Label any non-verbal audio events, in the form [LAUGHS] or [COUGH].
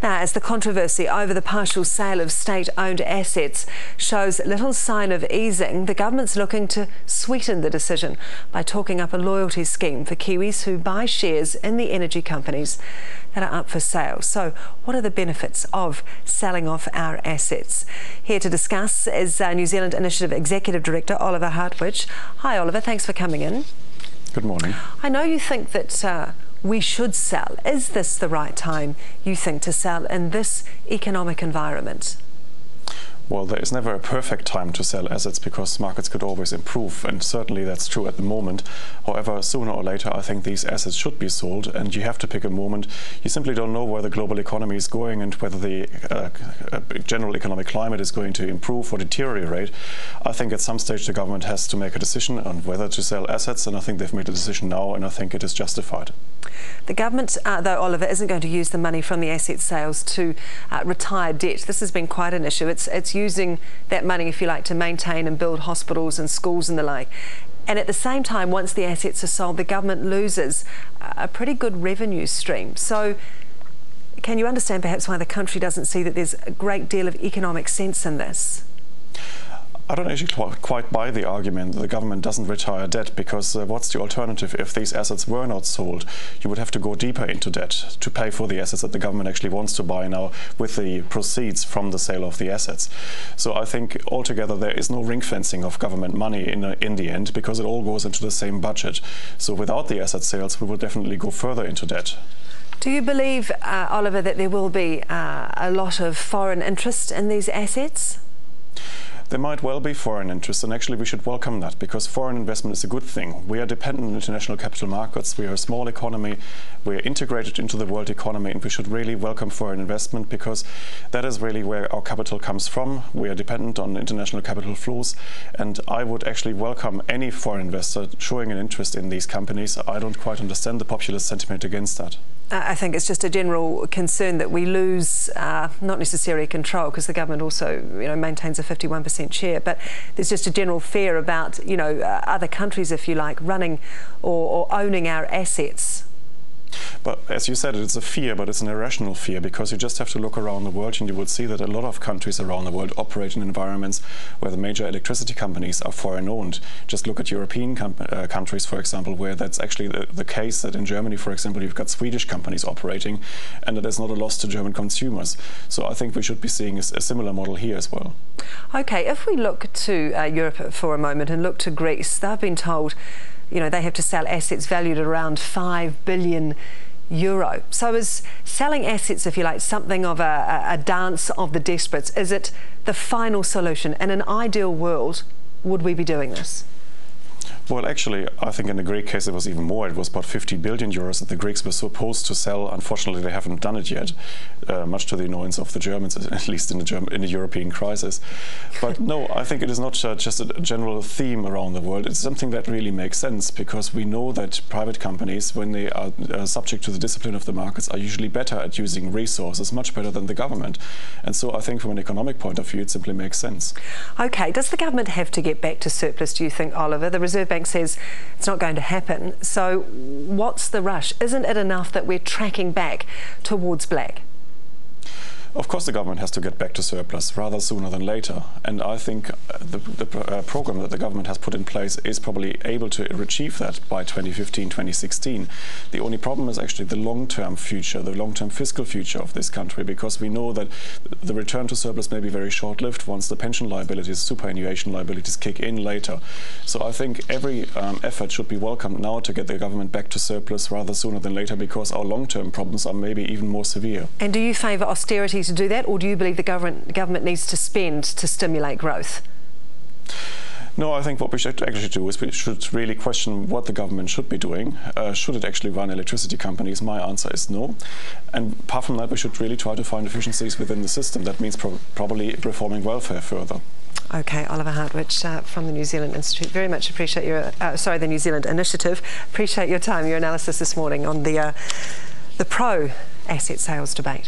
Now, as the controversy over the partial sale of state-owned assets shows little sign of easing, the government's looking to sweeten the decision by talking up a loyalty scheme for Kiwis who buy shares in the energy companies that are up for sale. So, what are the benefits of selling off our assets? Here to discuss is uh, New Zealand Initiative Executive Director Oliver Hartwich. Hi, Oliver. Thanks for coming in. Good morning. I know you think that. Uh, we should sell. Is this the right time, you think, to sell in this economic environment? Well, there is never a perfect time to sell assets because markets could always improve, and certainly that's true at the moment. However, sooner or later, I think these assets should be sold, and you have to pick a moment. You simply don't know where the global economy is going and whether the uh, uh, general economic climate is going to improve or deteriorate. I think at some stage the government has to make a decision on whether to sell assets, and I think they've made a decision now, and I think it is justified. The government, uh, though, Oliver, isn't going to use the money from the asset sales to uh, retire debt. This has been quite an issue. It's, it's using that money, if you like, to maintain and build hospitals and schools and the like. And at the same time, once the assets are sold, the government loses a pretty good revenue stream. So, can you understand perhaps why the country doesn't see that there's a great deal of economic sense in this? I don't actually quite buy the argument that the government doesn't retire debt because uh, what's the alternative if these assets were not sold? You would have to go deeper into debt to pay for the assets that the government actually wants to buy now with the proceeds from the sale of the assets. So I think altogether there is no ring fencing of government money in, uh, in the end because it all goes into the same budget. So without the asset sales, we will definitely go further into debt. Do you believe, uh, Oliver, that there will be uh, a lot of foreign interest in these assets? There might well be foreign interest, and actually we should welcome that because foreign investment is a good thing. We are dependent on international capital markets. We are a small economy. We are integrated into the world economy, and we should really welcome foreign investment because that is really where our capital comes from. We are dependent on international capital flows, and I would actually welcome any foreign investor showing an interest in these companies. I don't quite understand the populist sentiment against that. I think it's just a general concern that we lose uh, not necessarily control because the government also you know maintains a 51% share but there's just a general fear about you know uh, other countries if you like running or, or owning our assets but as you said, it's a fear, but it's an irrational fear because you just have to look around the world and you would see that a lot of countries around the world operate in environments where the major electricity companies are foreign owned. Just look at European uh, countries, for example, where that's actually the, the, case that in Germany, for example, you've got Swedish companies operating and that is not a loss to German consumers. So I think we should be seeing a, a similar model here as well. Okay, if we look to uh, Europe for a moment and look to Greece, they've been told you know, they have to sell assets valued at around 5 billion euro. So is selling assets, if you like, something of a, a, dance of the desperates? Is it the final solution? In an ideal world, would we be doing this? Well, actually, I think in the Greek case it was even more. It was about 50 billion euros that the Greeks were supposed to sell. Unfortunately, they haven't done it yet, uh, much to the annoyance of the Germans, [LAUGHS] at least in the, in the European crisis. But no, I think it is not uh, just a general theme around the world. It's something that really makes sense because we know that private companies, when they are uh, subject to the discipline of the markets, are usually better at using resources, much better than the government. And so I think from an economic point of view, it simply makes sense. Okay, does the government have to get back to surplus, do you think, Oliver? The Reserve Bank Bank says it's not going to happen. So what's the rush? Isn't it enough that we're tracking back towards black? Of course, the government has to get back to surplus rather sooner than later. And I think uh, the, the uh, program that the government has put in place is probably able to achieve that by 2015, 2016. The only problem is actually the long-term future, the long-term fiscal future of this country, because we know that the return to surplus may be very short-lived once the pension liabilities, superannuation liabilities kick in later. So I think every um, effort should be welcomed now to get the government back to surplus rather sooner than later, because our long-term problems are maybe even more severe. And do you favour austerity to do that, or do you believe the government, government needs to spend to stimulate growth? No, I think what we should actually do is we should really question what the government should be doing. Uh, should it actually run electricity companies? My answer is no. And apart from that, we should really try to find efficiencies within the system. That means pro probably reforming welfare further. Okay, Oliver Hartwich uh, from the New Zealand Institute. Very much appreciate your, uh, sorry, the New Zealand Initiative. Appreciate your time, your analysis this morning on the, uh, the pro asset sales debate.